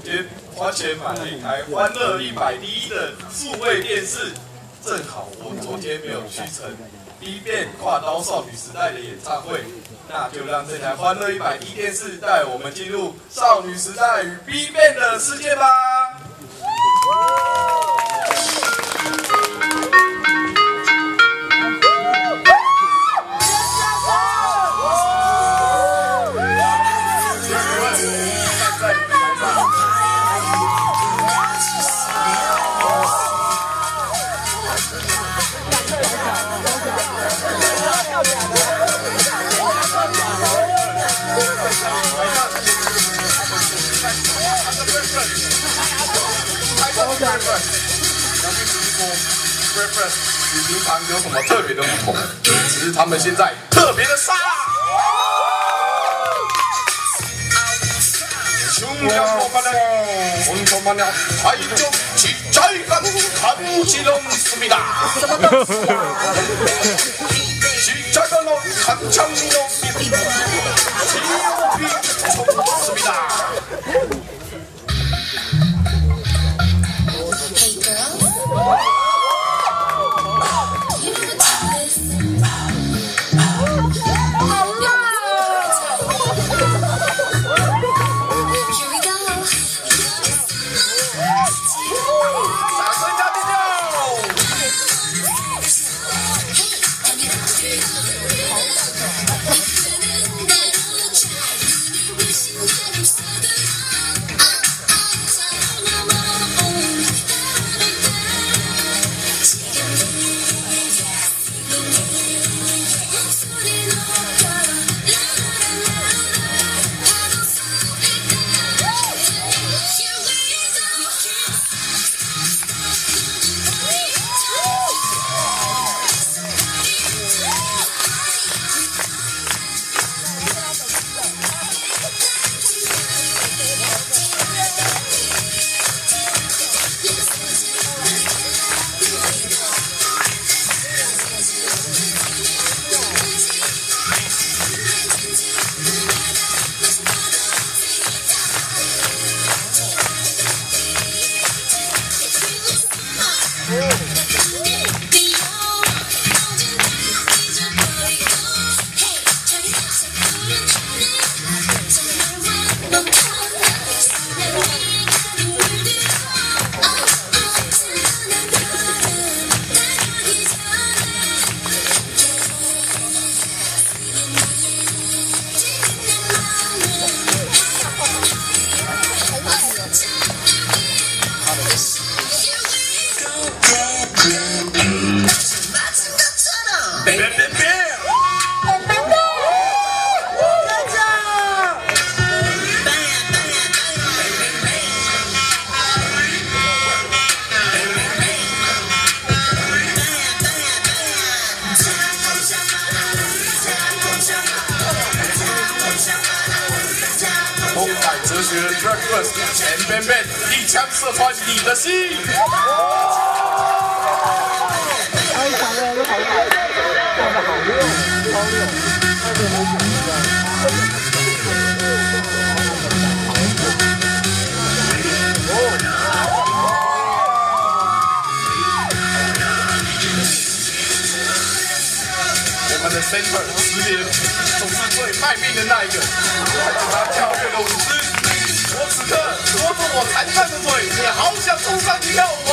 昨天花钱买了一台欢乐一百 D 的数位电视，正好我昨天没有去成 B 变跨刀少女时代的演唱会，那就让这台欢乐一百 D 电视带我们进入少女时代与 B 变的世界吧。与平常有什么特别的不同？只是他们现在特别的杀。穷娘莫把了，红头马娘，还有七彩干，看不起龙思密达。七彩干喽，看枪米喽，七我前边边一枪射穿你的心。太强了，这好快，跳的好溜，超溜，太牛了！我们的 center 十连总是最卖命的那一个，看着他跳跃的舞姿。我此刻拖着我残障的嘴，你好想冲上去跳舞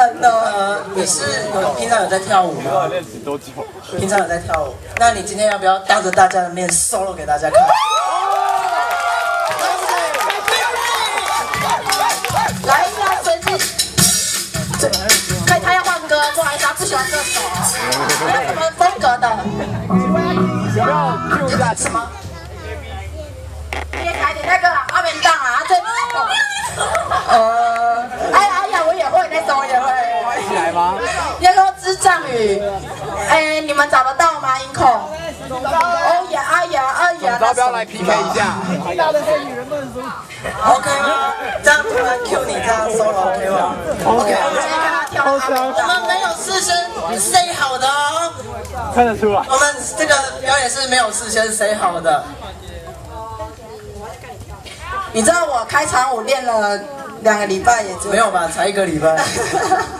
我超感人的。呃，你是有平常有在跳舞吗？练习多久？平常有在跳舞，那你今天要不要当着大家的面 solo 给大家看？来一下随机，对，看他要换歌，不好意思，他不喜欢这首，没有什么风格的。要不要 Q 一下？什么？别台点那个啦，阿明当啊，这。呃，哎呀哎呀，我也会那首，我也会。一起来吗？那个智障语，哎，你们找得到吗？音控？哦呀，哎呀，哎呀，要不要来 PK 一下？OK 吗？这样突然 Q 你这样 solo OK 吗？OK，我们先看他跳我们没有事先 say 好的哦，看得出来。我们这个表演是没有事先 say 好的。你知道我开场舞练了两个礼拜，也就没有吧？才一个礼拜。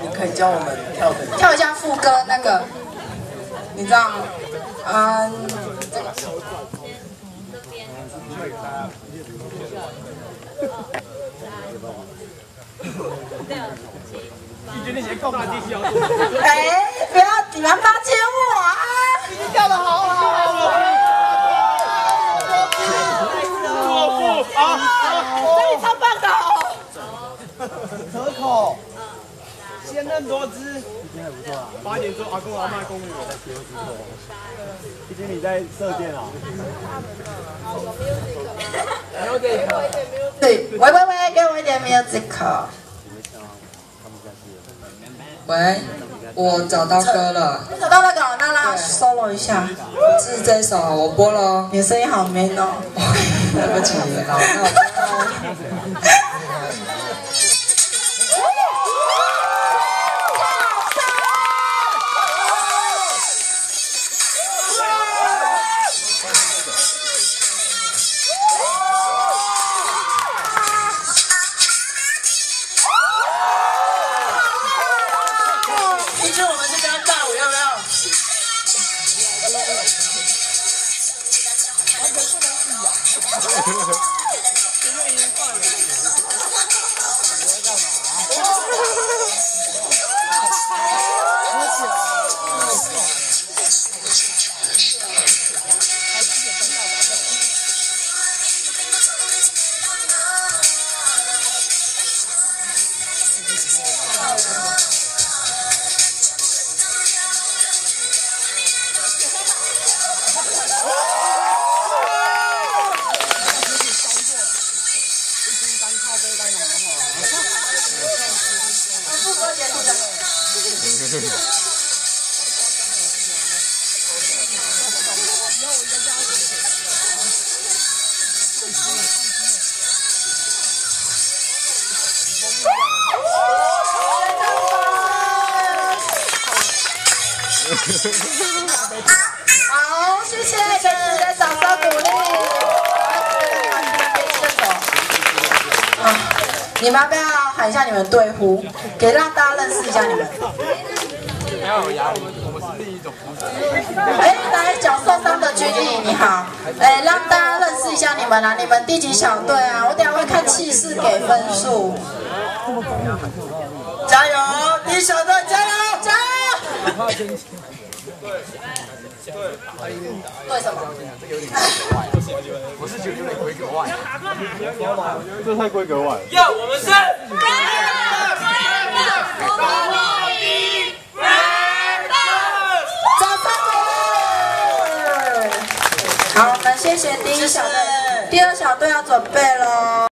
你可以教我们跳的。跳一下副歌那个，你知道吗？嗯，这个。哎，不要你们发接我啊！跳的好好。这里超棒的哦。可口，鲜嫩多汁。八点之后，阿公阿妈公园。毕竟你在射箭啊。对，喂喂喂，给我一点 music。喂，我找到歌了，你找到那个，那让他 solo 一下。是这首，我播了哦。你的声音好 man 哦。对不起，好，副好，谢谢，给自己的掌声鼓励。你们要不要喊一下你们队呼，给让大家认识一下你们？不要有压力，我们是另一种服饰。哎，来脚受伤的军艺，你好。哎，让大家认识一下你们啊，你们第几小队啊？我等下会看气势给分数。加油，第一小队加油！加油！对什么？我是觉得有点规格外，这太规格外。要我们是。掌声鼓励！好，我们谢谢第一小队，第二小队要准备喽。